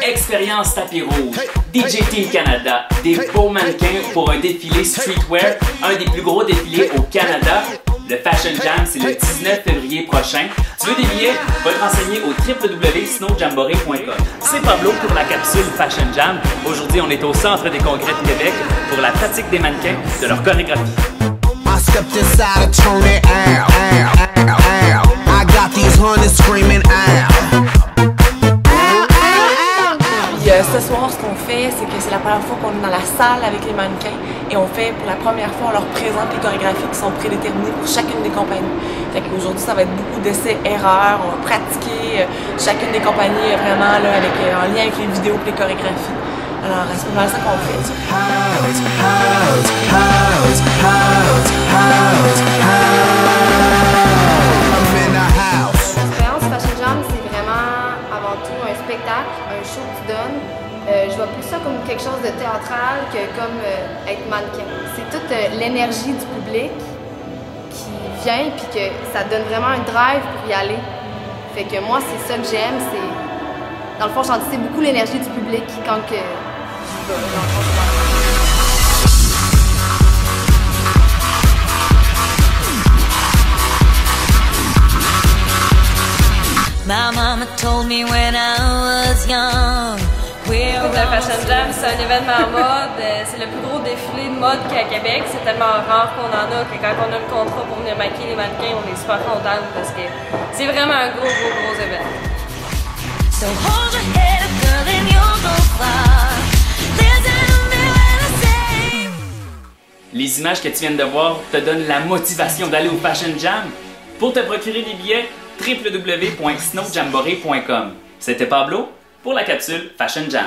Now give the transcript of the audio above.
Expérience tapis rouge, DJ Team Canada, des beaux mannequins pour un défilé streetwear, un des plus gros défilés au Canada. Le Fashion Jam, c'est le 19 février prochain. Tu veux des billets? Va te renseigner au www.snowjamboree.com. C'est Pablo pour la capsule Fashion Jam. Aujourd'hui, on est au Centre des congrès de Québec pour la pratique des mannequins de leur chorégraphie. Première fois qu'on est dans la salle avec les mannequins et on fait pour la première fois, on leur présente les chorégraphies qui sont prédéterminées pour chacune des compagnies. Fait qu'aujourd'hui, ça va être beaucoup d'essais-erreurs, on va pratiquer euh, chacune des compagnies vraiment là, avec, euh, en lien avec les vidéos et les chorégraphies. Alors, c'est pas mal ça qu'on fait. L'expérience Fashion Jam, c'est vraiment avant tout un spectacle, un show que tu. Euh, je vois plus ça comme quelque chose de théâtral que comme euh, être mannequin. C'est toute euh, l'énergie du public qui vient puis que ça donne vraiment un drive pour y aller. Fait que moi, c'est ça que j'aime, c'est... Dans le fond, j'anticipe beaucoup l'énergie du public quand que j'y vais. Dans le fond, me. We're Le Fashion Jam, c'est un événement mode. euh, C'est le plus gros défilé de mode qu'à Québec. C'est tellement rare qu'on en a que quand on a le contrat pour venir maquiller les mannequins, on est super contents parce que c'est vraiment un gros, gros, gros événement. So hold your head up, girl, and you'll go far. Listen to me when I say. Les images que tu viens de voir te donnent la motivation d'aller au Fashion Jam. Pour te procurer des billets, www.snowjamboree.com. C'était Pablo pour la capsule Fashion Jam.